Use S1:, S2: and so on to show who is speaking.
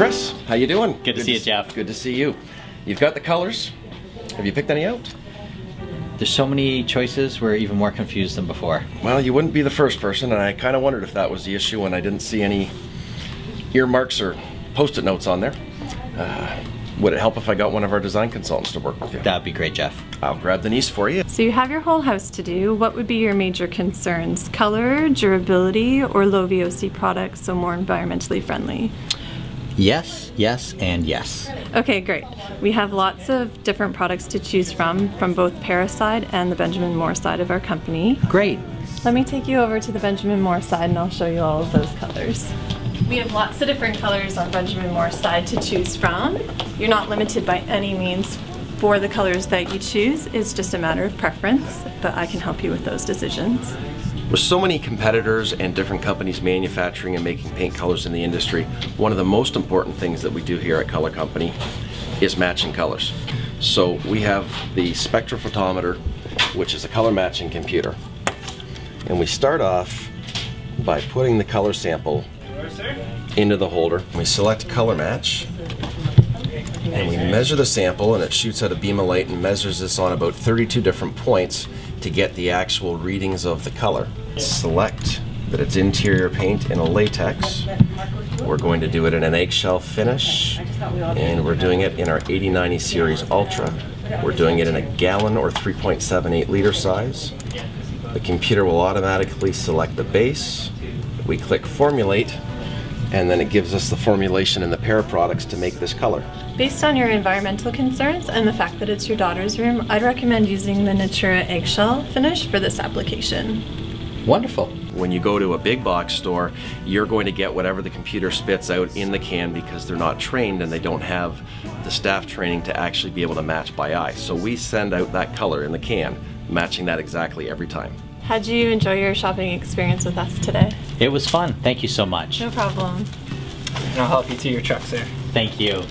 S1: Chris, how you doing?
S2: Good to see you, Jeff.
S1: Good to see you. You've got the colors. Have you picked any out?
S2: There's so many choices, we're even more confused than before.
S1: Well, you wouldn't be the first person, and I kind of wondered if that was the issue when I didn't see any earmarks or post-it notes on there. Uh, would it help if I got one of our design consultants to work with you?
S2: That'd be great, Jeff.
S1: I'll grab Denise for you.
S3: So you have your whole house to do. What would be your major concerns? Color, durability, or low VOC products, so more environmentally friendly?
S2: Yes, yes, and yes.
S3: Okay, great. We have lots of different products to choose from, from both Para side and the Benjamin Moore side of our company.
S2: Great.
S3: Let me take you over to the Benjamin Moore side and I'll show you all of those colors. We have lots of different colors on Benjamin Moore side to choose from. You're not limited by any means for the colors that you choose. It's just a matter of preference, but I can help you with those decisions.
S1: With so many competitors and different companies manufacturing and making paint colors in the industry, one of the most important things that we do here at Color Company is matching colors. So we have the spectrophotometer, which is a color matching computer. And we start off by putting the color sample into the holder. We select color match and we measure the sample and it shoots out a beam of light and measures this on about 32 different points to get the actual readings of the color. Select that it's interior paint in a latex. We're going to do it in an eggshell finish and we're doing it in our 8090 series Ultra. We're doing it in a gallon or 3.78 liter size. The computer will automatically select the base. We click formulate and then it gives us the formulation and the pair of products to make this color.
S3: Based on your environmental concerns and the fact that it's your daughter's room, I'd recommend using the Natura eggshell finish for this application.
S2: Wonderful.
S1: When you go to a big box store, you're going to get whatever the computer spits out in the can because they're not trained and they don't have the staff training to actually be able to match by eye. So we send out that color in the can, matching that exactly every time.
S3: How'd you enjoy your shopping experience with us today?
S2: It was fun. Thank you so much.
S3: No problem.
S4: And I'll help you to your truck, sir.
S2: Thank you.